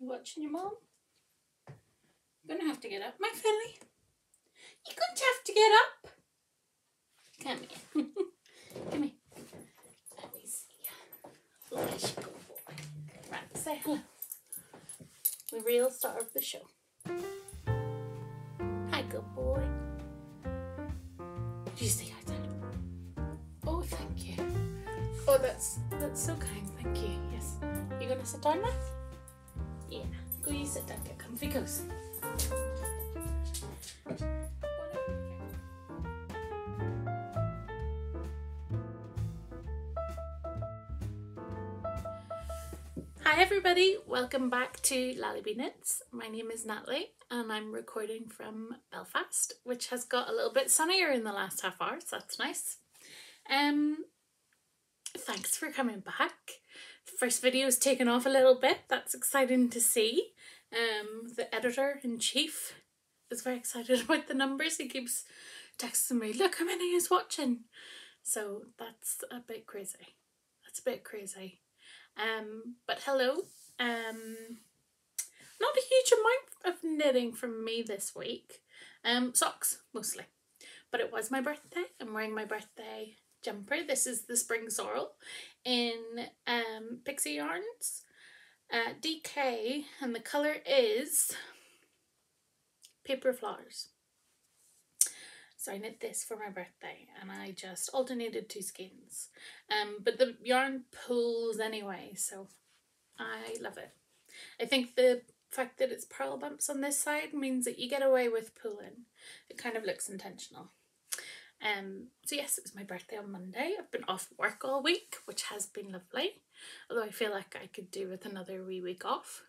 You watching your mom? You're gonna have to get up, my filly. You're going to have to get up. Come here. Come here. Let me see. Go, boy. Right, say hello. The real star of the show. Hi, good boy. Did you say hi, Dad? Oh, thank you. Oh, that's that's so kind. Thank you. Yes. You gonna sit down now? Yeah. Go you sit down. Get comfy cozy. Hi everybody, welcome back to Laaleebee Knits. My name is Natalie and I'm recording from Belfast, which has got a little bit sunnier in the last half hour, so that's nice. Um, thanks for coming back. First video has taken off a little bit, that's exciting to see. Um, the editor-in-chief is very excited about the numbers. He keeps texting me, look how many is watching. So that's a bit crazy. That's a bit crazy. Um, but hello. Um, not a huge amount of knitting from me this week. Um, socks mostly. But it was my birthday. I'm wearing my birthday jumper. This is the Spring Sorrel in um, Pixie Yarns. Uh, DK and the colour is Paper Flowers. So I knit this for my birthday and I just alternated two skeins. Um, but the yarn pulls anyway, so I love it. I think the fact that it's purl bumps on this side means that you get away with pulling. It kind of looks intentional. Um, so yes, it was my birthday on Monday. I've been off work all week, which has been lovely. Although I feel like I could do with another wee week off.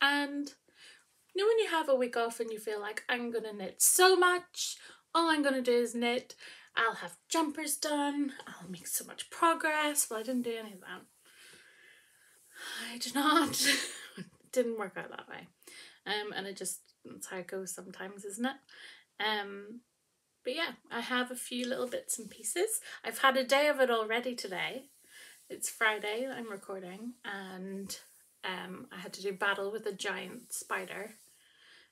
And you know when you have a week off and you feel like I'm gonna knit so much all I'm to do is knit. I'll have jumpers done. I'll make so much progress. Well, I didn't do any of that. I did not. didn't work out that way. Um, and it just, that's how it goes sometimes, isn't it? Um, but yeah, I have a few little bits and pieces. I've had a day of it already today. It's Friday I'm recording and um, I had to do battle with a giant spider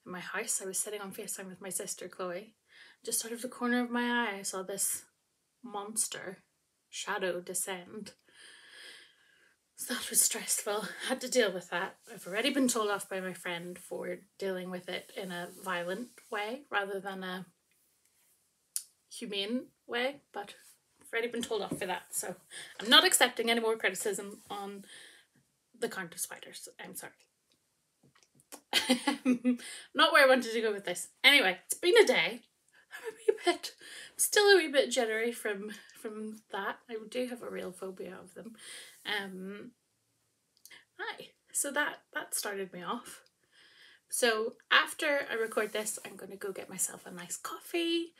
in my house. I was sitting on FaceTime with my sister Chloe just out of the corner of my eye, I saw this monster shadow descend. So that was stressful. I had to deal with that. I've already been told off by my friend for dealing with it in a violent way rather than a humane way, but I've already been told off for that. So I'm not accepting any more criticism on the count of spiders. I'm sorry. not where I wanted to go with this. Anyway, it's been a day. I'm a wee bit, still a wee bit jittery from from that. I do have a real phobia of them. Um, hi. So that that started me off. So after I record this, I'm going to go get myself a nice coffee,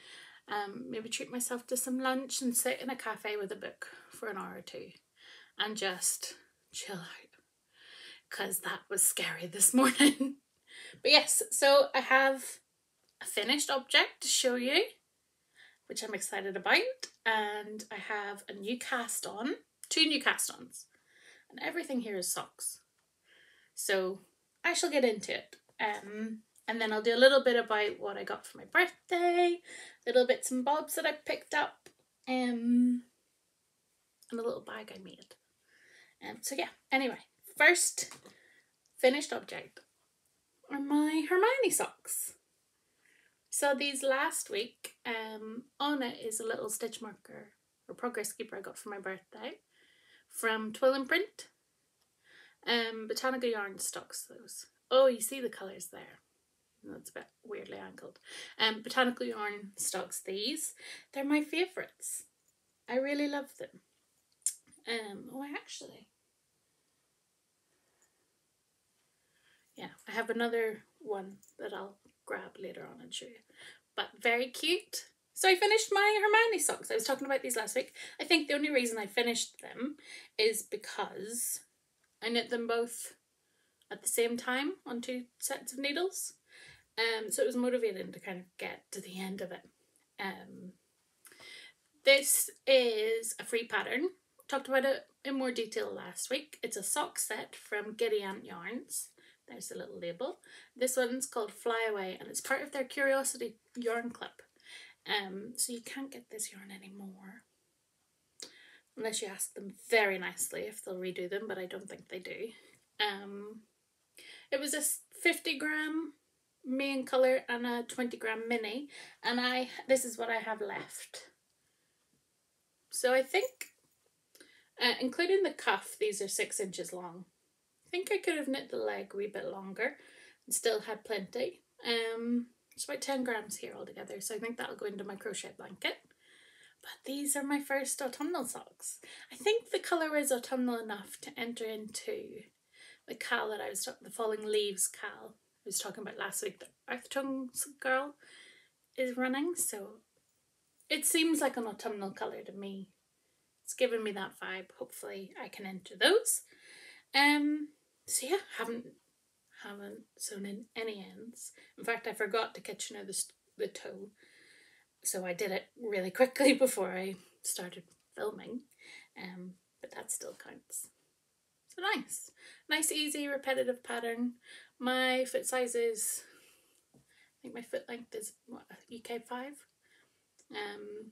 um, maybe treat myself to some lunch and sit in a cafe with a book for an hour or two and just chill out because that was scary this morning. but yes, so I have a finished object to show you, which I'm excited about. And I have a new cast on, two new cast ons, and everything here is socks. So I shall get into it. Um, and then I'll do a little bit about what I got for my birthday, little bits and bobs that I picked up, um, and a little bag I made. Um, so yeah, anyway, first finished object are my Hermione socks. So these last week, um, on it is a little stitch marker or progress keeper I got for my birthday from Twill and Print. Um, Botanical Yarn stocks those. Oh, you see the colours there. That's a bit weirdly angled. Um, Botanical Yarn stocks these. They're my favourites. I really love them. Um, oh, I actually... Yeah, I have another one that I'll grab later on and show you. But very cute. So I finished my Hermione socks. I was talking about these last week. I think the only reason I finished them is because I knit them both at the same time on two sets of needles. Um, so it was motivating to kind of get to the end of it. Um, this is a free pattern. Talked about it in more detail last week. It's a sock set from Giddy Aunt Yarns. There's the little label. This one's called Fly Away and it's part of their Curiosity yarn clip. Um, so you can't get this yarn anymore. Unless you ask them very nicely if they'll redo them, but I don't think they do. Um, it was a 50 gram main colour and a 20 gram mini and I this is what I have left. So I think, uh, including the cuff, these are six inches long. I think I could have knit the leg a wee bit longer and still had plenty. Um, it's about 10 grams here altogether, so I think that'll go into my crochet blanket. But these are my first autumnal socks. I think the colour is autumnal enough to enter into the cal that I was talking, the falling leaves cal was talking about last week, the Earth Tones girl is running, so it seems like an autumnal colour to me. It's giving me that vibe. Hopefully I can enter those. Um so yeah, haven't haven't sewn in any ends. In fact, I forgot to kitchener the, the toe. So I did it really quickly before I started filming. Um, but that still counts. So nice. Nice, easy, repetitive pattern. My foot size is, I think my foot length is what, UK 5. Um,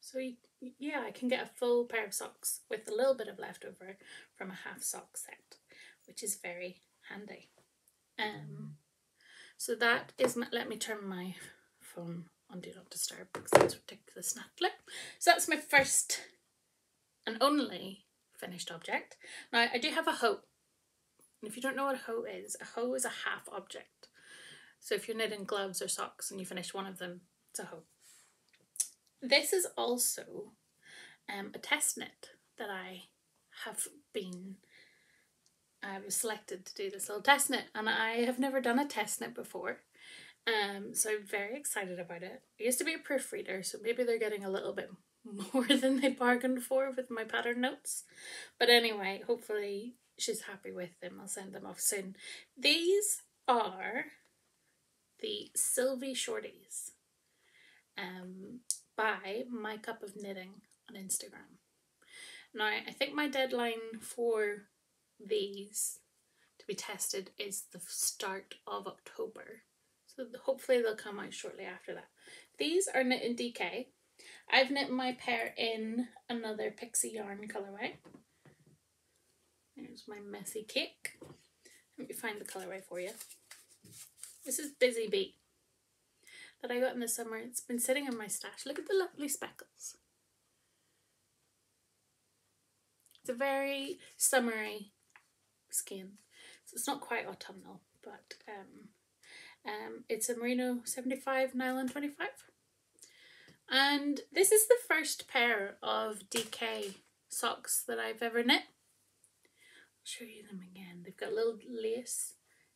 so yeah, I can get a full pair of socks with a little bit of leftover from a half sock set, which is very handy. Um, so that is my, let me turn my phone on Do Not Disturb because it's ridiculous Natalie. So that's my first and only finished object. Now I do have a hoe. And if you don't know what a hoe is, a hoe is a half object. So if you're knitting gloves or socks and you finish one of them, it's a hoe. This is also um, a test knit that I have been I was selected to do this little test knit and I have never done a test knit before. Um, so I'm very excited about it. I used to be a proofreader, so maybe they're getting a little bit more than they bargained for with my pattern notes. But anyway, hopefully she's happy with them. I'll send them off soon. These are the Sylvi Shorties um, by My Cup of Knitting on Instagram. Now, I think my deadline for these to be tested is the start of October. So hopefully they'll come out shortly after that. These are knit in DK. I've knit my pair in another pixie yarn colorway. There's my messy cake. Let me find the colorway for you. This is Busy Bee that I got in the summer. It's been sitting in my stash. Look at the lovely speckles. It's a very summery skin. So it's not quite autumnal, but um, um, it's a Merino 75 nylon 25. And this is the first pair of DK socks that I've ever knit. Show you them again. They've got a little lace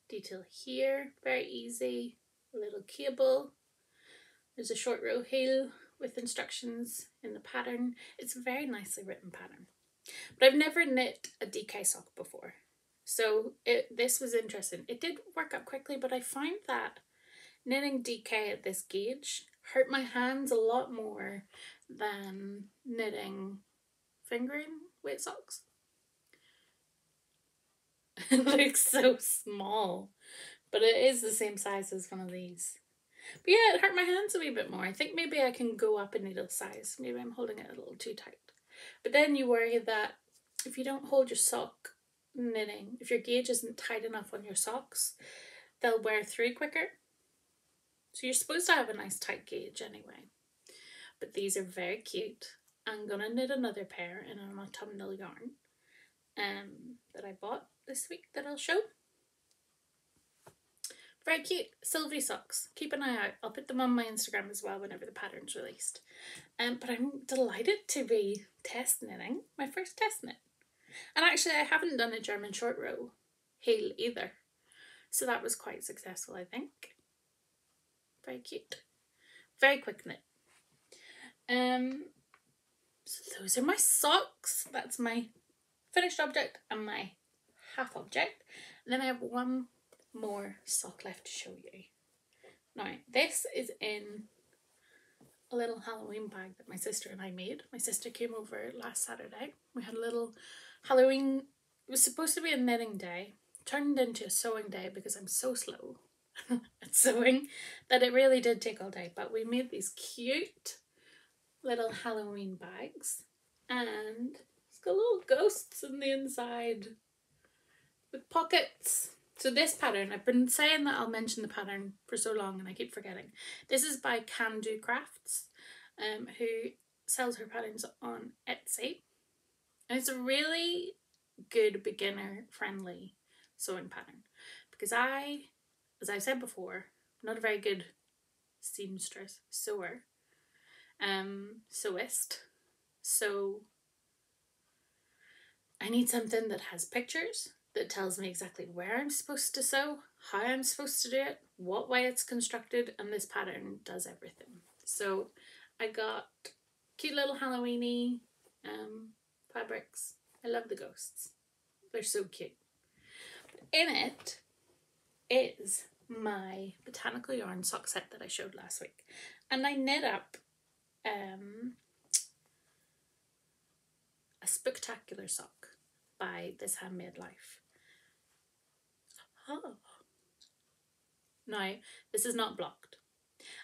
detail here, very easy, a little cable. There's a short row heel with instructions in the pattern. It's a very nicely written pattern. But I've never knit a DK sock before. So it, this was interesting. It did work up quickly, but I find that knitting DK at this gauge hurt my hands a lot more than knitting fingering weight socks. it looks so small, but it is the same size as one of these. But yeah, it hurt my hands a wee bit more. I think maybe I can go up a needle size. Maybe I'm holding it a little too tight. But then you worry that if you don't hold your sock knitting, if your gauge isn't tight enough on your socks, they'll wear through quicker. So you're supposed to have a nice tight gauge anyway. But these are very cute. I'm to knit another pair in an autumnal yarn um, that I bought this week that I'll show. Very cute. silvery socks. Keep an eye out. I'll put them on my Instagram as well whenever the pattern's released. Um, but I'm delighted to be test knitting my first test knit. And actually I haven't done a German short row heel either. So that was quite successful I think. Very cute. Very quick knit. Um, so those are my socks. That's my finished object and my half object. And then I have one more sock left to show you. Now, this is in a little Halloween bag that my sister and I made. My sister came over last Saturday. We had a little Halloween it was supposed to be a knitting day, turned into a sewing day because I'm so slow at sewing that it really did take all day. But we made these cute little Halloween bags and it's got little ghosts in the inside with pockets. So this pattern, I've been saying that I'll mention the pattern for so long and I keep forgetting. This is by Kandou Crafts, um, who sells her patterns on Etsy. And it's a really good beginner friendly sewing pattern because I, as I said before, I'm not a very good seamstress, sewer, um, sewist. So I need something that has pictures that tells me exactly where I'm supposed to sew, how I'm supposed to do it, what way it's constructed, and this pattern does everything. So I got cute little Halloweeny um, fabrics. I love the ghosts. They're so cute. In it is my botanical yarn sock set that I showed last week. And I knit up um, a spooktacular sock by This Handmade Life. Oh. Now, this is not blocked.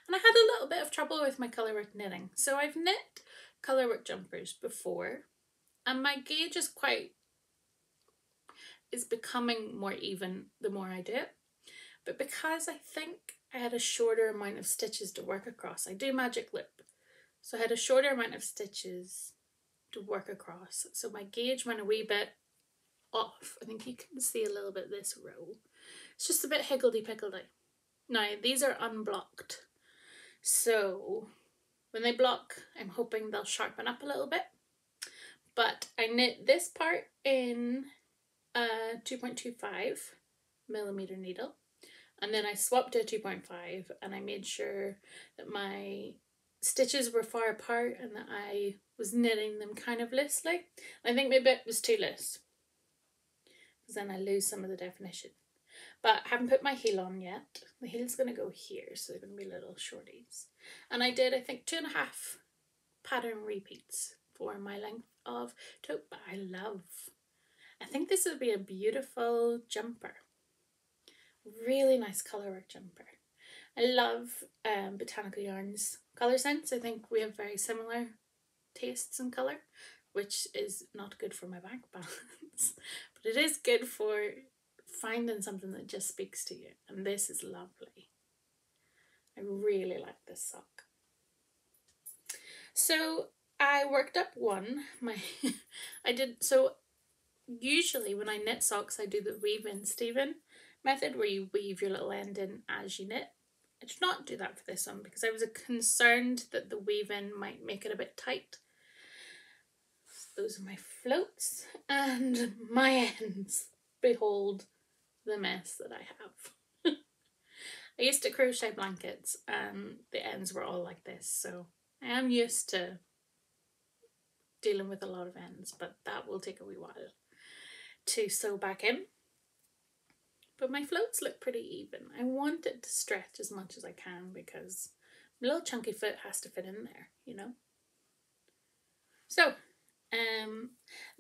And I had a little bit of trouble with my colourwork knitting. So I've knit colourwork jumpers before and my gauge is quite is becoming more even the more I do it. But because I think I had a shorter amount of stitches to work across, I do magic loop. So I had a shorter amount of stitches to work across. So my gauge went a wee bit off. I think you can see a little bit this row. It's just a bit higgledy-piggledy. Now, these are unblocked. So when they block, I'm hoping they'll sharpen up a little bit. But I knit this part in a 2.25 millimeter needle. And then I swapped to a 2.5 and I made sure that my stitches were far apart and that I was knitting them kind of loosely. I think maybe it was too loose because then I lose some of the definition. But I haven't put my heel on yet. The heel's going to go here, so they're going to be little shorties. And I did, I think, two and a half pattern repeats for my length of taupe, but I love. I think this would be a beautiful jumper. Really nice colourwork jumper. I love um, Botanical Yarns colour sense. I think we have very similar tastes in colour, which is not good for my bank balance, but it is good for finding something that just speaks to you. And this is lovely. I really like this sock. So I worked up one. My I did so usually when I knit socks I do the weave in Stephen method where you weave your little end in as you knit. I did not do that for this one because I was concerned that the weave in might make it a bit tight. Those are my floats and my ends. Behold the mess that I have. I used to crochet blankets and the ends were all like this so I am used to dealing with a lot of ends, but that will take a wee while to sew back in. But my floats look pretty even. I want it to stretch as much as I can because my little chunky foot has to fit in there, you know? So, um,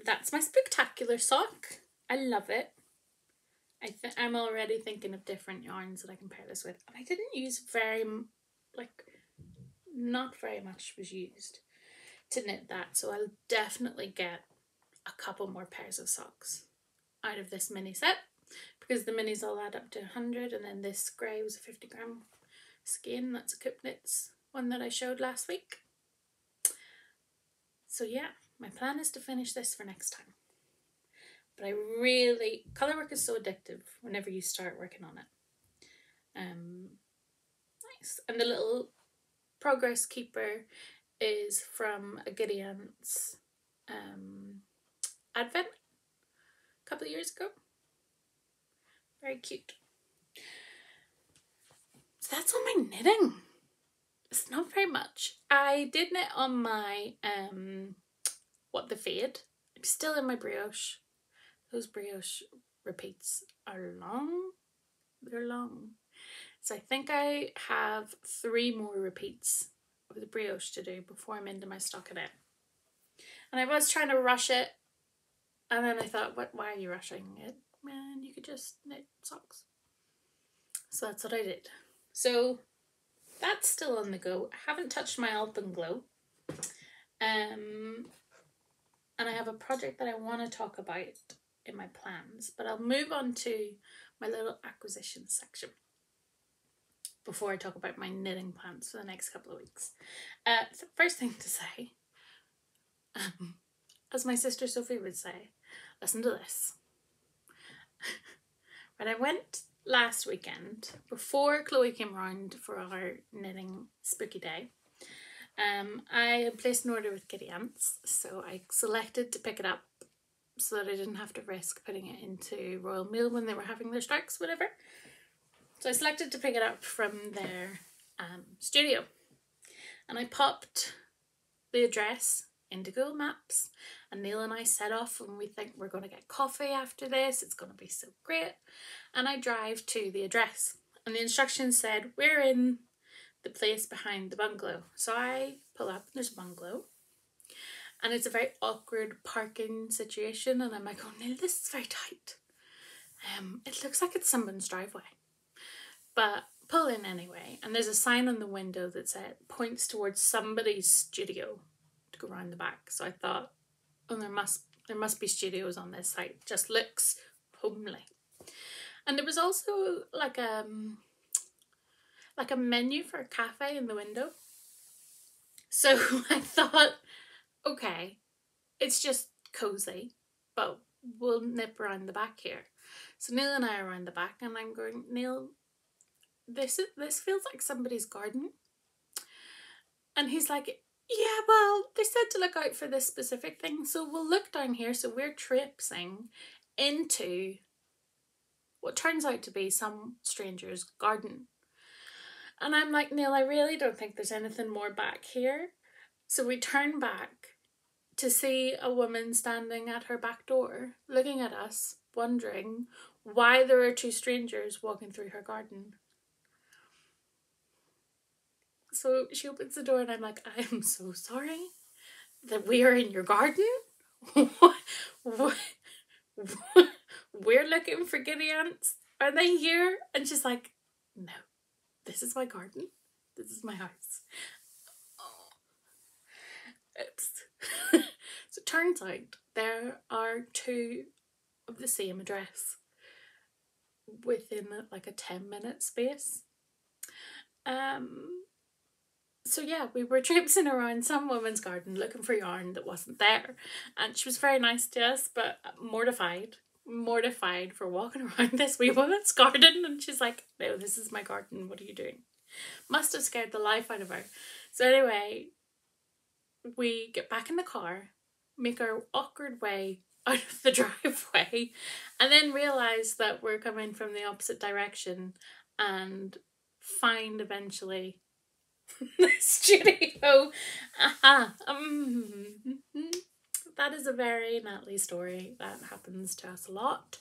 that's my spooktacular sock. I love it. I th I'm already thinking of different yarns that I can pair this with. And I didn't use very, like, not very much was used to knit that. So I'll definitely get a couple more pairs of socks out of this mini set because the minis all add up to 100 and then this grey was a 50 gram skein. That's a Coop Knits one that I showed last week. So yeah, my plan is to finish this for next time. But I really, colour work is so addictive whenever you start working on it. Um, nice. And the little progress keeper is from a Giddy Aunt's um, advent a couple of years ago. Very cute. So that's all my knitting. It's not very much. I did knit on my um what the fade. I'm still in my brioche. Those brioche repeats are long. They're long. So I think I have three more repeats of the brioche to do before I'm into my stockinette. And I was trying to rush it And then I thought, what? Why are you rushing it? Man, you could just knit socks. So that's what I did. So that's still on the go. I haven't touched my Alpenglow. Um, and I have a project that I want to talk about in my plans, but I'll move on to my little acquisition section before I talk about my knitting plans for the next couple of weeks. Uh, so first thing to say, um, as my sister Sophie would say, listen to this. when I went last weekend, before Chloe came round for our knitting spooky day, um, I placed an order with Giddy Aunts, so I selected to pick it up so that I didn't have to risk putting it into Royal Mail when they were having their strikes, whatever. So I selected to pick it up from their um, studio. And I popped the address into Google Maps and Neil and I set off and we think we're going to get coffee after this. It's going to be so great. And I drive to the address and the instructions said we're in the place behind the bungalow. So I pull up, and there's a bungalow, and it's a very awkward parking situation. And I'm like, oh no, this is very tight. Um, it looks like it's someone's driveway, but pull in anyway. And there's a sign on the window that said points towards somebody's studio to go around the back. So I thought, oh, there must there must be studios on this site. Just looks homely. And there was also like um like a menu for a cafe in the window. So I thought, okay, it's just cozy, but we'll nip around the back here. So Neil and I are around the back, and I'm going, Neil, this is this feels like somebody's garden. And he's like, yeah, well, they said to look out for this specific thing, so we'll look down here. So we're traipsing into what turns out to be some stranger's garden. And I'm like, Neil, I really don't think there's anything more back here. So we turn back to see a woman standing at her back door, looking at us, wondering why there are two strangers walking through her garden. So she opens the door and I'm like, I am so sorry that we are in your garden. We're looking for giddy aunts. Are they here? And she's like, no this is my garden. This is my house. Oh. Oops. so it turns out there are two of the same address within like a 10 minute space. Um so yeah, we were traipsing around some woman's garden looking for yarn that wasn't there. And she was very nice to us, but mortified mortified for walking around this wee woman's garden and she's like, No, this is my garden, what are you doing? Must have scared the life out of her. So anyway, we get back in the car, make our awkward way out of the driveway, and then realise that we're coming from the opposite direction and find eventually the studio. Um, that is a very Natalie story that happens to us a lot.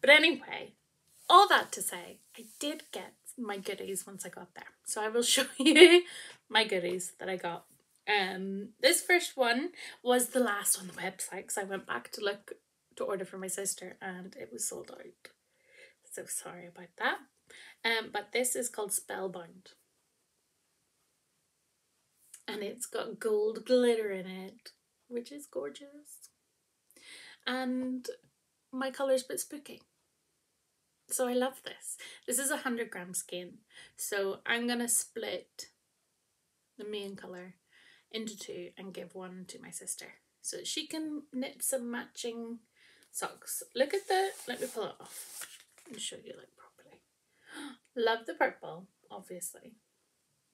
But anyway, all that to say, I did get my goodies once I got there. So I will show you my goodies that I got. Um, this first one was the last on the website because I went back to look to order for my sister and it was sold out. So sorry about that. Um, but this is called Spellbound. And it's got gold glitter in it which is gorgeous. And my colour's a bit spooky. So I love this. This is a 100 gram skein. So I'm going to split the main colour into two and give one to my sister. So she can knit some matching socks. Look at the, let me pull it off and show you like properly. Love the purple, obviously.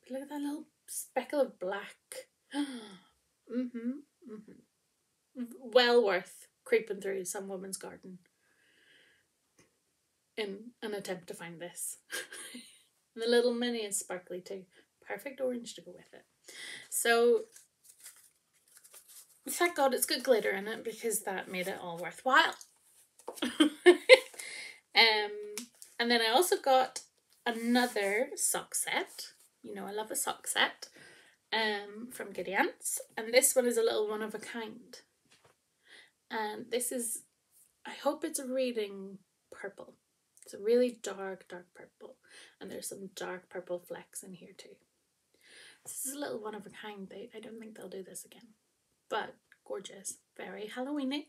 But look at that little speckle of black. mm-hmm. Mm-hmm. Well worth creeping through some woman's garden in an attempt to find this. and the little mini is sparkly too. Perfect orange to go with it. So thank God it's got glitter in it because that made it all worthwhile. um, and then I also got another sock set. You know, I love a sock set um, from Giddy Aunts, and this one is a little one of a kind. And this is, I hope it's reading purple. It's a really dark, dark purple. And there's some dark purple flecks in here too. This is a little one of a kind. They, I don't think they'll do this again. But gorgeous. Very Halloweeny.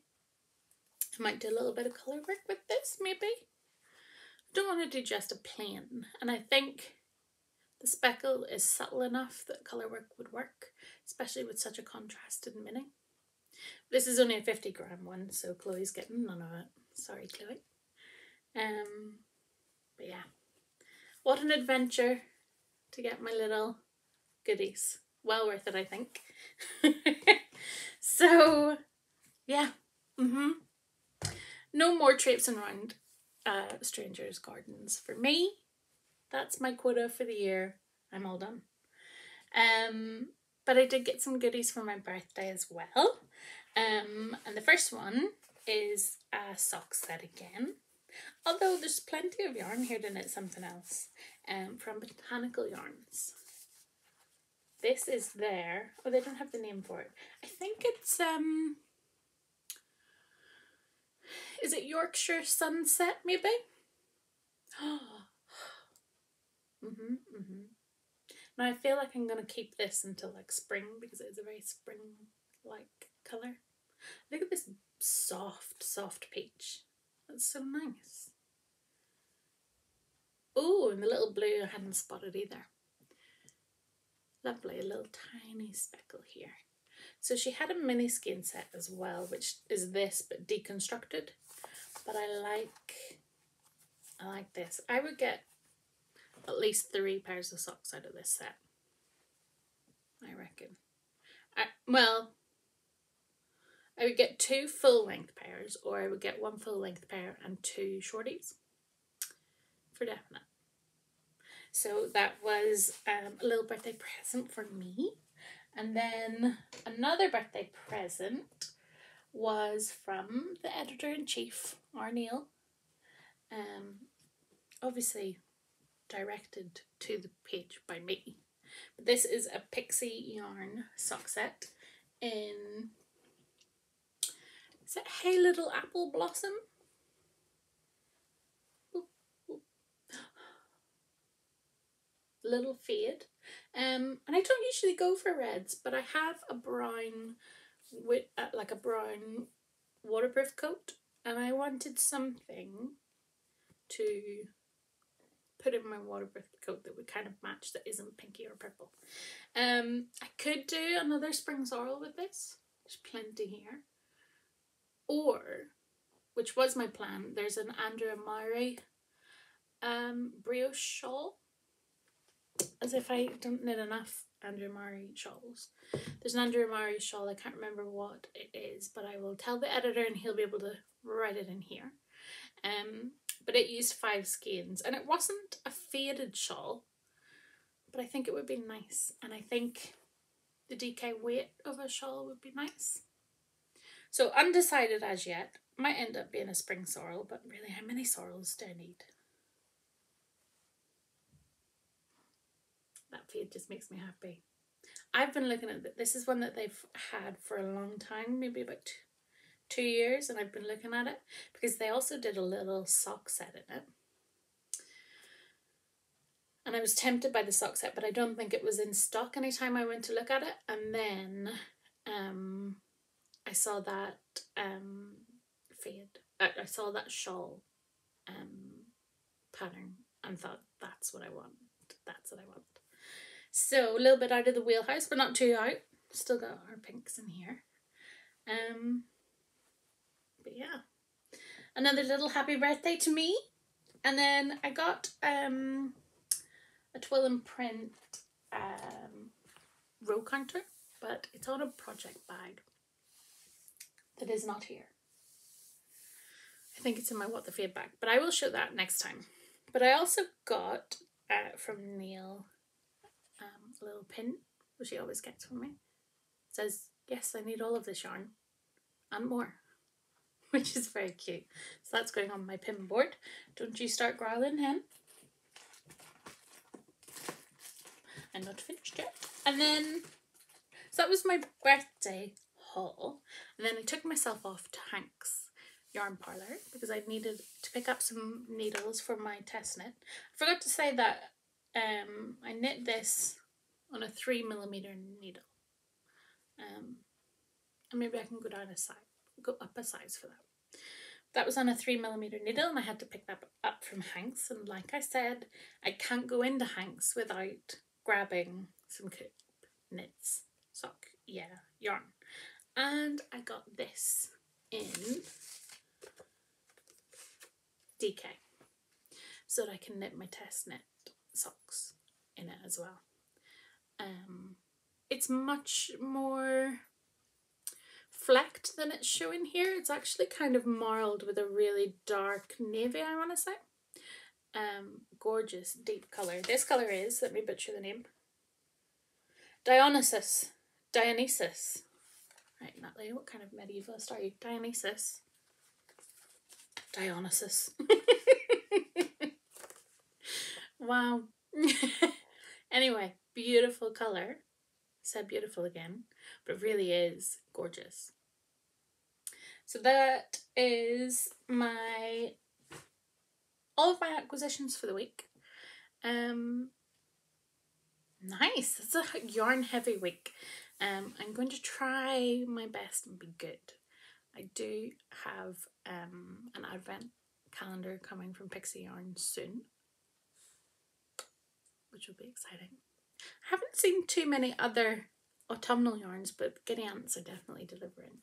I might do a little bit of colour work with this, maybe. I don't want to do just a plain. And I think the speckle is subtle enough that colour work would work, especially with such a contrasted mini. This is only a 50 gram one, so Chloe's getting none of it. Sorry, Chloe. Um, but yeah, what an adventure to get my little goodies. Well worth it, I think. so, yeah. Mm-hmm. No more traipsing around uh, strangers' gardens for me. That's my quota for the year. I'm all done. Um, but I did get some goodies for my birthday as well. Um, and the first one is a sock set again. Although there's plenty of yarn here to knit something else. Um, from Botanical Yarns. This is there. Oh, they don't have the name for it. I think it's um. Is it Yorkshire Sunset? Maybe. mm-hmm, mm-hmm. Now I feel like I'm gonna keep this until like spring because it is a very spring-like color. Look at this soft, soft peach. That's so nice. Oh, and the little blue I hadn't spotted either. Lovely, a little tiny speckle here. So she had a mini skein set as well, which is this but deconstructed. But I like, I like this. I would get at least three pairs of socks out of this set. I reckon. I, well, I would get two full length pairs or I would get one full length pair and two shorties for definite. So that was um, a little birthday present for me. And then another birthday present was from the editor-in-chief, our Neil. Um, obviously directed to the page by me. But this is a pixie yarn sock set in, is it Hey Little Apple Blossom? Little fade. Um, and I don't usually go for reds, but I have a brown with uh, like a brown waterproof coat, and I wanted something to put in my waterproof coat that would kind of match that isn't pinky or purple. Um, I could do another spring sorrel with this. There's plenty here. Or, which was my plan, there's an Andrea Mowry um, brioche shawl as if I don't knit enough Andrea Mowry shawls. There's an Andrea Mowry shawl, I can't remember what it is, but I will tell the editor and he'll be able to write it in here. Um, but it used five skeins and it wasn't a faded shawl, but I think it would be nice. And I think the DK weight of a shawl would be nice. So undecided as yet, might end up being a spring sorrel, but really how many sorrels do I need? That feed just makes me happy. I've been looking at this is one that they've had for a long time, maybe about two years, and I've been looking at it because they also did a little sock set in it. And I was tempted by the sock set, but I don't think it was in stock anytime I went to look at it. And then um, I saw that um, fade. I, I saw that shawl um, pattern and thought, that's what I want. That's what I want. So a little bit out of the wheelhouse, but not too out. Still got our pinks in here. Um, but yeah, another little happy birthday to me. And then I got um a twill and print um row counter, but it's on a project bag that is not here. I think it's in my what the Fade bag, but I will show that next time. But I also got uh, from Neil a little pin, which he always gets from me. Says, yes, I need all of this yarn and more, which is very cute. So that's going on my pin board. Don't you start growling, hen? I'm not finished yet. And then, so that was my birthday haul. And then I took myself off to Hank's yarn parlour because I needed to pick up some needles for my test knit. I forgot to say that um, I knit this on a three millimeter needle. Um, and maybe I can go down a size, go up a size for that. That was on a three millimeter needle and I had to pick that up from Hanks. And like I said, I can't go into Hanks without grabbing some coop knits, sock, yeah, yarn. And I got this in DK so that I can knit my test knit socks in it as well. Um, it's much more flecked than it's showing here. It's actually kind of marled with a really dark navy, I want to say. Um, gorgeous deep colour. This colour is, let me butcher the name, Dionysus. Dionysus. Right, Natalie, what kind of medievalist are you? Dionysus. Dionysus. wow. anyway, beautiful colour. Said beautiful again, but it really is gorgeous. So that is my all of my acquisitions for the week. Um nice. It's a yarn heavy week. Um I'm going to try my best and be good. I do have um an advent calendar coming from Pixie Yarn soon. Which will be exciting. I haven't seen too many other autumnal yarns, but Giddy Aunts are definitely delivering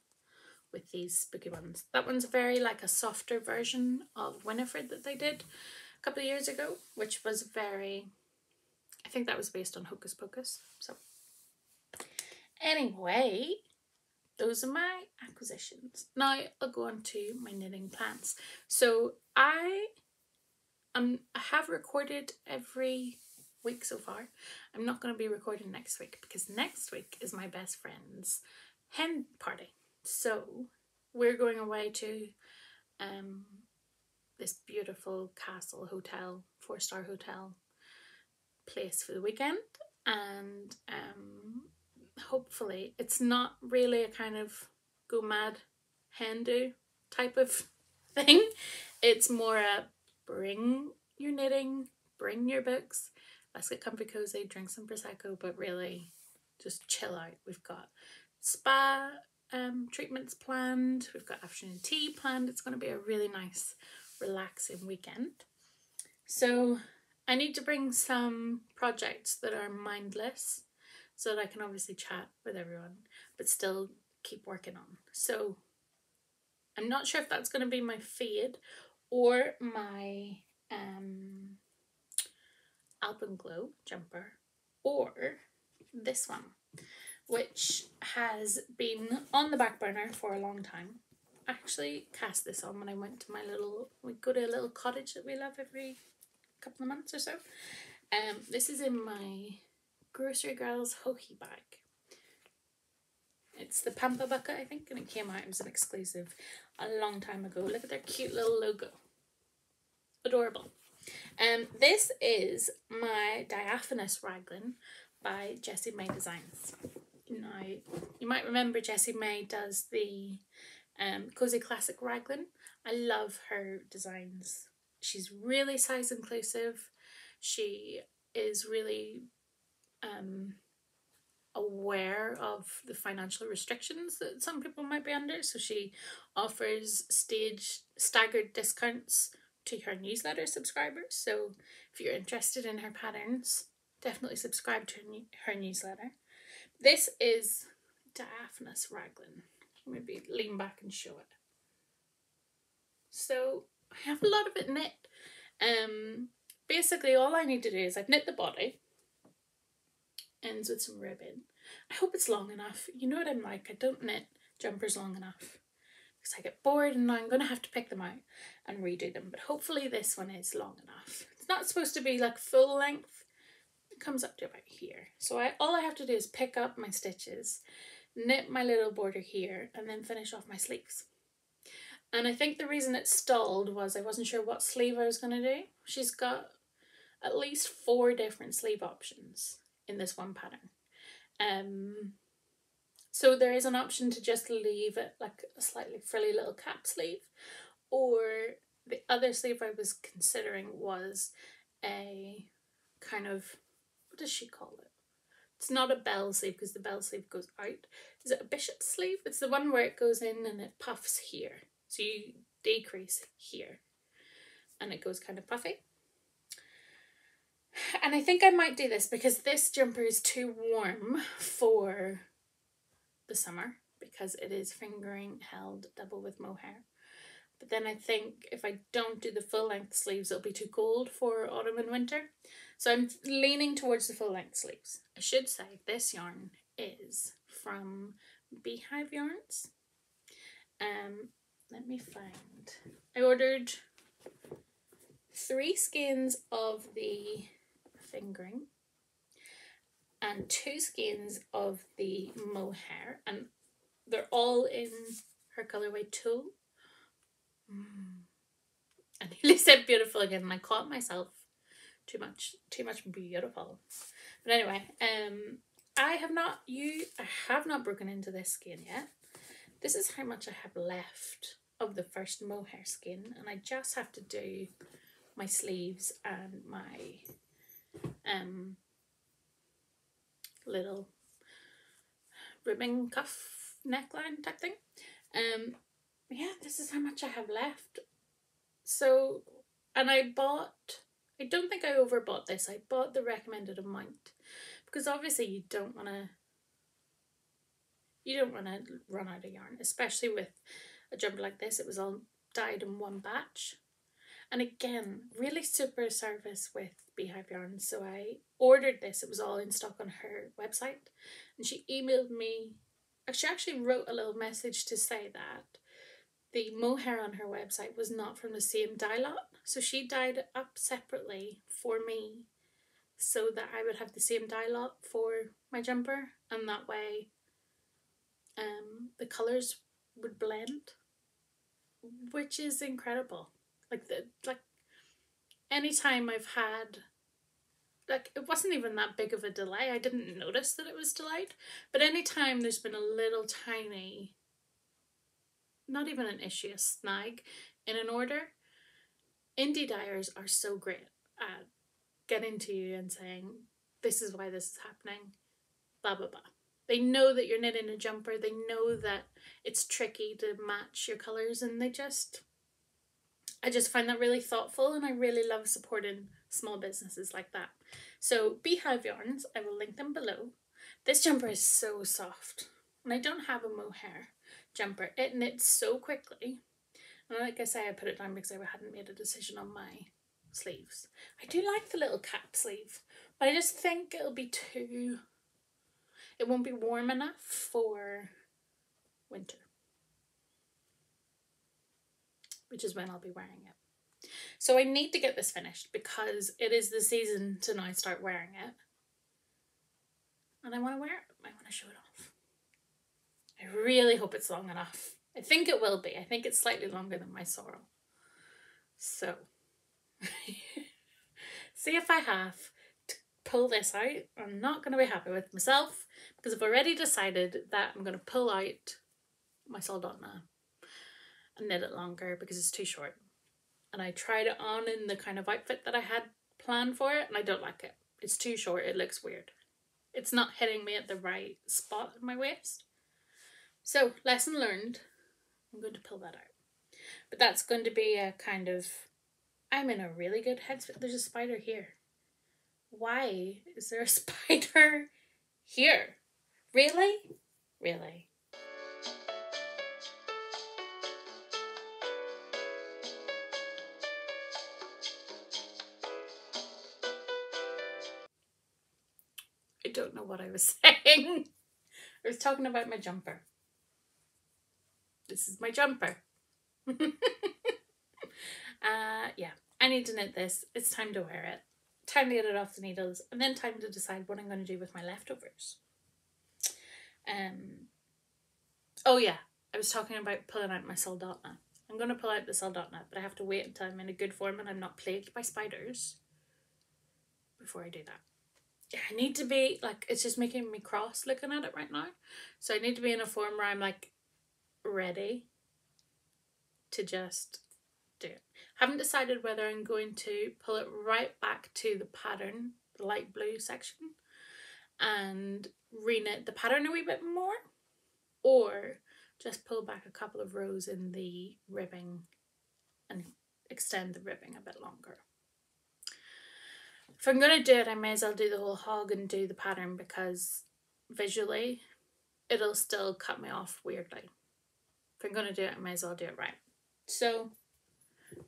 with these spooky ones. That one's very like a softer version of Winifred that they did a couple of years ago, which was very, I think that was based on Hocus Pocus. So anyway, those are my acquisitions. Now I'll go on to my knitting plans. So I um I have recorded every week so far. I'm not going to be recording next week because next week is my best friend's hen party. So we're going away to um, this beautiful castle hotel, four star hotel place for the weekend, and um, hopefully it's not really a kind of go mad hen do type of thing. It's more a bring your knitting, bring your books, let's get comfy cozy, drink some prosecco, but really just chill out. We've got spa um, treatments planned. We've got afternoon tea planned. It's going to be a really nice, relaxing weekend. So I need to bring some projects that are mindless so that I can obviously chat with everyone, but still keep working on. So I'm not sure if that's going to be my Fade or my um, Alpenglow jumper or this one which has been on the back burner for a long time. I actually cast this on when I went to my little, we go to a little cottage that we love every couple of months or so. Um, this is in my Grocery Girls Joji bag. It's the Pampa bucket, I think, and it came out, was an exclusive a long time ago. Look at their cute little logo. Adorable. Um, this is my Diaphanous Raglan by Jessie Maed Designs. Now, you might remember Jessie Maed does the um, Cozy Classic Raglan. I love her designs. She's really size inclusive. She is really um, aware of the financial restrictions that some people might be under. So she offers stage staggered discounts to her newsletter subscribers. So if you're interested in her patterns, definitely subscribe to her, her newsletter. This is Diaphanous Raglan. Maybe lean back and show it. So I have a lot of it knit. Um, basically all I need to do is I've knit the body. Ends with some ribbon. I hope it's long enough. You know what I'm like, I don't knit jumpers long enough because I get bored and I'm going to have to pick them out and redo them. But hopefully this one is long enough. It's not supposed to be like full length. It comes up to about here. So I all I have to do is pick up my stitches, knit my little border here, and then finish off my sleeves. And I think the reason it stalled was I wasn't sure what sleeve I was going to do. She's got at least four different sleeve options in this one pattern. Um, So there is an option to just leave it like a slightly frilly little cap sleeve, or the other sleeve I was considering was a kind of what does she call it? It's not a bell sleeve because the bell sleeve goes out. Is it a bishop sleeve? It's the one where it goes in and it puffs here. So you decrease here and it goes kind of puffy. And I think I might do this because this jumper is too warm for the summer because it is fingering held double with mohair. But then I think if I don't do the full length sleeves, it'll be too cold for autumn and winter. So I'm leaning towards the full length sleeves. I should say this yarn is from Beehive Yarns. Um, let me find. I ordered three skeins of the fingering and two skeins of the mohair and they're all in her colorway tulle. Mm. I nearly said beautiful again and I caught myself too much too much beautiful. But anyway, um I have not you I have not broken into this skein yet. This is how much I have left of the first mohair skein, and I just have to do my sleeves and my um little ribbon cuff neckline type thing. Um yeah, this is how much I have left. So and I bought I don't think I overbought this. I bought the recommended amount because obviously you don't want to you don't want to run out of yarn, especially with a jumper like this. It was all dyed in one batch. And again, really super service with Beehive Yarn. So I ordered this. It was all in stock on her website. And she emailed me. She actually wrote a little message to say that the mohair on her website was not from the same dye lot. So she dyed it up separately for me so that I would have the same dye lot for my jumper. And that way um, the colours would blend, which is incredible. Like the like anytime I've had like it wasn't even that big of a delay. I didn't notice that it was delayed. But anytime there's been a little tiny not even an issue, a snag in an order, indie dyers are so great at getting to you and saying, This is why this is happening, blah blah blah. They know that you're knitting a jumper, they know that it's tricky to match your colours and they just I just find that really thoughtful and I really love supporting small businesses like that. So Beehive Yarns, I will link them below. This jumper is so soft and I don't have a mohair jumper. It knits so quickly. And like I say, I put it down because I hadn't made a decision on my sleeves. I do like the little cap sleeve, but I just think it'll be too... It won't be warm enough for winter. Which is when I'll be wearing it. So I need to get this finished because it is the season to now start wearing it. And I want to wear it. I want to show it off. I really hope it's long enough. I think it will be. I think it's slightly longer than my sorrel. So, see if I have to pull this out. I'm not going to be happy with myself because I've already decided that I'm going to pull out my soldotna and knit it longer because it's too short. And I tried it on in the kind of outfit that I had planned for it and I don't like it. It's too short, it looks weird. It's not hitting me at the right spot in my waist. So, lesson learned. I'm going to pull that out. But that's going to be a kind of I'm in a really good headspace. There's a spider here. Why is there a spider here? Really? Really? What I was saying. I was talking about my jumper. This is my jumper. uh, yeah, I need to knit this. It's time to wear it. Time to get it off the needles, and then time to decide what I'm going to do with my leftovers. Um. Oh yeah, I was talking about pulling out my soldotna. I'm going to pull out the soldotna, but I have to wait until I'm in a good form and I'm not plagued by spiders before I do that. I need to be like it's just making me cross looking at it right now. So I need to be in a form where I'm like ready to just do it. Haven't decided whether I'm going to pull it right back to the pattern, the light blue section, and reknit the pattern a wee bit more, or just pull back a couple of rows in the ribbing and extend the ribbing a bit longer. If I'm going to do it, I may as well do the whole hog and do the pattern because visually it'll still cut me off weirdly. If I'm going to do it, I may as well do it right. So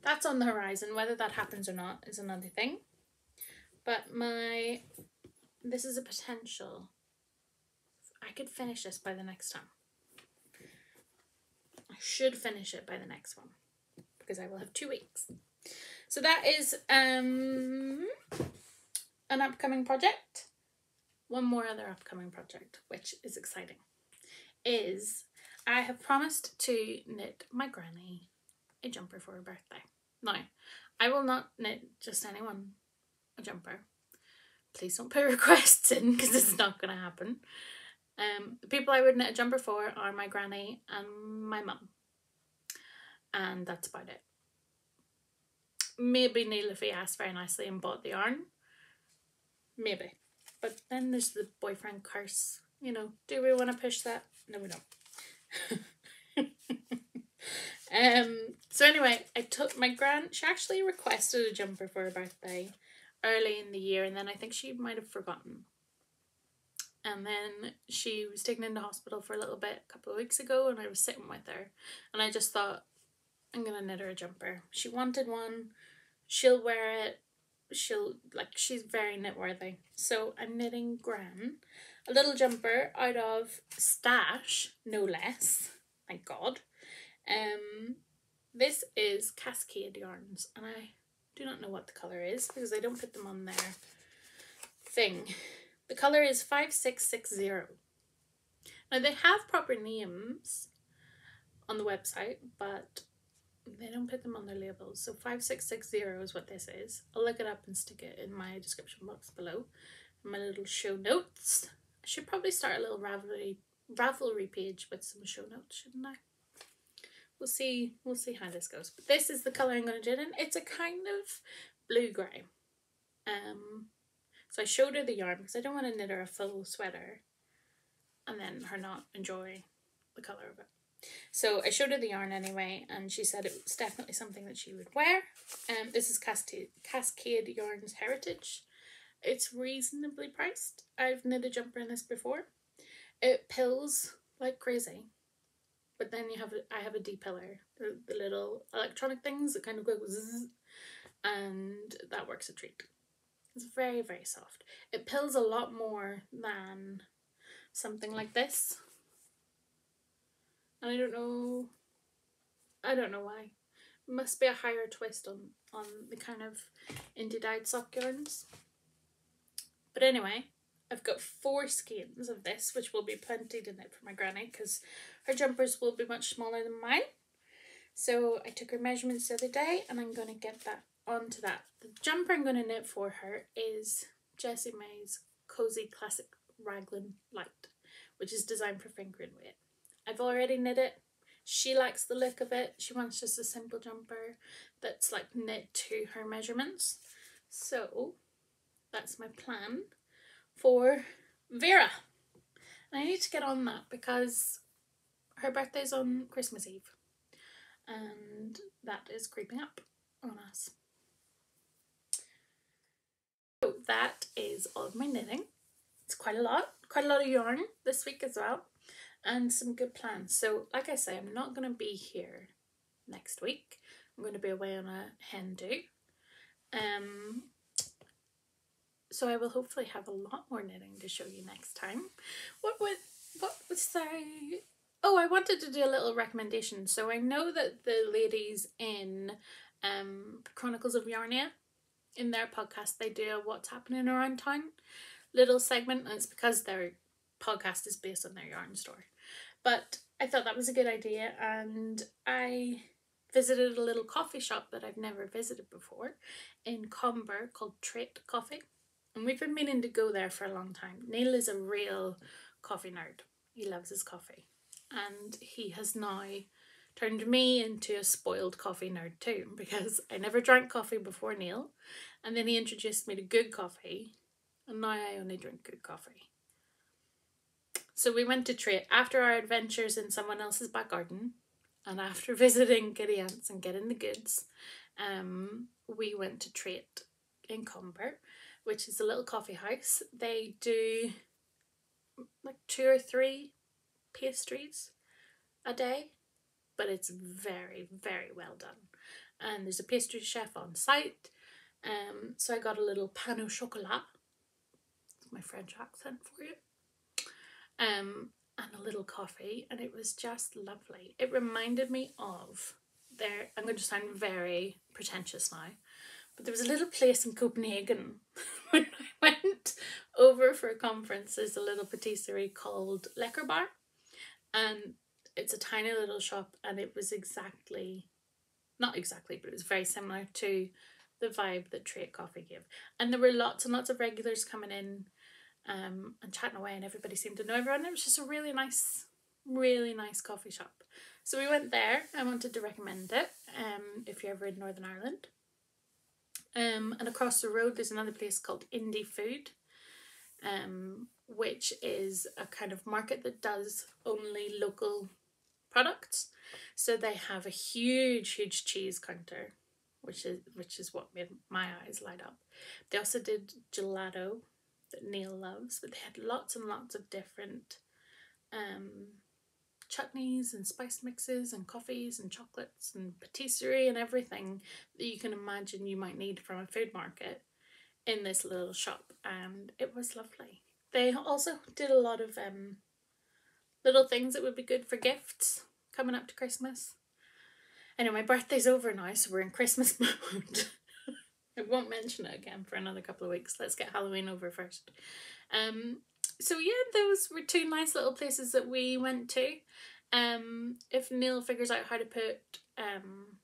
that's on the horizon. Whether that happens or not is another thing. But my, this is a potential. I could finish this by the next time. I should finish it by the next one because I will have two weeks. So that is um an upcoming project. One more other upcoming project, which is exciting, is I have promised to knit my granny a jumper for her birthday. Now, I will not knit just anyone a jumper. Please don't put requests in because it's not going to happen. Um, the people I would knit a jumper for are my granny and my mum. And that's about it. Maybe Neil if he asked very nicely and bought the yarn. Maybe. But then there's the boyfriend curse. You know, do we want to push that? No, we don't. um. So anyway, I took my grand. She actually requested a jumper for her birthday early in the year, and then I think she might have forgotten. And then she was taken into hospital for a little bit a couple of weeks ago, and I was sitting with her, and I just thought, I'm gonna knit her a jumper. She wanted one. She'll wear it she'll like she's very knitworthy. So I'm knitting Gran a little jumper out of stash, no less. Thank God. Um, this is Cascade yarns, and I do not know what the color is because I don't put them on their thing. The color is five six six zero. Now they have proper names on the website, but they don't put them on their labels. So 5660 is what this is. I'll look it up and stick it in my description box below. My little show notes. I should probably start a little Ravelry, Ravelry page with some show notes, shouldn't I? We'll see, we'll see how this goes. But this is the colour I'm going to do it in. It's a kind of blue-grey. Um, so I showed her the yarn because I don't want to knit her a full sweater and then her not enjoy the colour of it. So I showed her the yarn anyway, and she said it was definitely something that she would wear. Um, this is Cascade, Cascade Yarns Heritage. It's reasonably priced. I've knit a jumper in this before. It pills like crazy, but then you have I have a depiller, the, the little electronic things that kind of go zzz, and that works a treat. It's very very soft. It pills a lot more than something like this and I don't know I don't know why. Must be a higher twist on, on the kind of indie dyed sock yarns. But anyway, I've got four skeins of this, which will be plenty to knit for my granny because her jumpers will be much smaller than mine. So I took her measurements the other day and I'm going to get that onto that. The jumper I'm going to knit for her is Jessie Maed's Cozy Classic Raglan Light, which is designed for fingering weight. I've already knit it. She likes the look of it. She wants just a simple jumper that's like knit to her measurements. So that's my plan for Vera. And I need to get on that because her birthday's on Christmas Eve. And that is creeping up on us. So that is all of my knitting. It's quite a lot, quite a lot of yarn this week as well and some good plans. So, like I say, I'm not going to be here next week. I'm going to be away on a hen do. Um, so I will hopefully have a lot more knitting to show you next time. What would what was I? Oh, I wanted to do a little recommendation. So I know that the ladies in um, Chronicles of Yarnia, in their podcast, they do a what's happening around town little segment, and it's because their podcast is based on their yarn store. But I thought that was a good idea and I visited a little coffee shop that I've never visited before in Comber called Trait Coffee And we've been meaning to go there for a long time. Neil is a real coffee nerd. He loves his coffee. And he has now turned me into a spoiled coffee nerd too because I never drank coffee before Neil. And then he introduced me to good coffee. And now I only drink good coffee. So we went to Trait after our adventures in someone else's back garden and after visiting Giddy Aunts and getting the goods, um, we went to Trait in Comber, which is a little coffee house. They do like two or three pastries a day, but it's very, very well done. And there's a pastry chef on site. Um, so I got a little pan au chocolat. It's my French accent for you um, and a little coffee, and it was just lovely. It reminded me of there. I'm going to sound very pretentious now, but there was a little place in Copenhagen when I went over for a conference. There's a little patisserie called Leckerbaer, and it's a tiny little shop, and it was exactly, not exactly, but it was very similar to the vibe that Trait Coffee gave. And there were lots and lots of regulars coming in um, and chatting away, and everybody seemed to know everyone. It was just a really nice, really nice coffee shop. So we went there. I wanted to recommend it um, if you're ever in Northern Ireland. Um, and across the road, there's another place called Indie Füde, um, which is a kind of market that does only local products. So they have a huge, huge cheese counter, which is which is what made my eyes light up. They also did gelato, that Neil loves, but they had lots and lots of different um, chutneys and spice mixes and coffees and chocolates and patisserie and everything that you can imagine you might need from a food market in this little shop and it was lovely. They also did a lot of um, little things that would be good for gifts coming up to Christmas. Anyway, my birthday's over now, so we're in Christmas mode. I won't mention it again for another couple of weeks. Let's get Halloween over first. Um, so yeah, those were two nice little places that we went to. Um, if Neil figures out how to put um,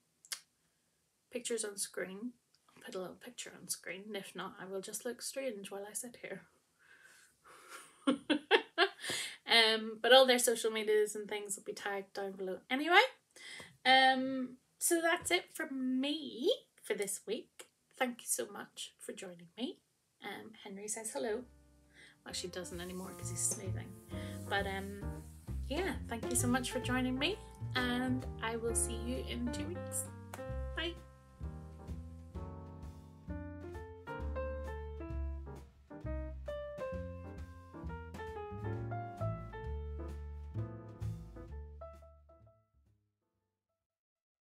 pictures on screen, I'll put a little picture on screen. If not, I will just look strange while I sit here. um, but all their social medias and things will be tagged down below anyway. Um, so that's it from me for this week thank you so much for joining me. Um, Henry says hello. Well, she doesn't anymore because he's smoothing. But um, yeah, thank you so much for joining me, and I will see you in two weeks.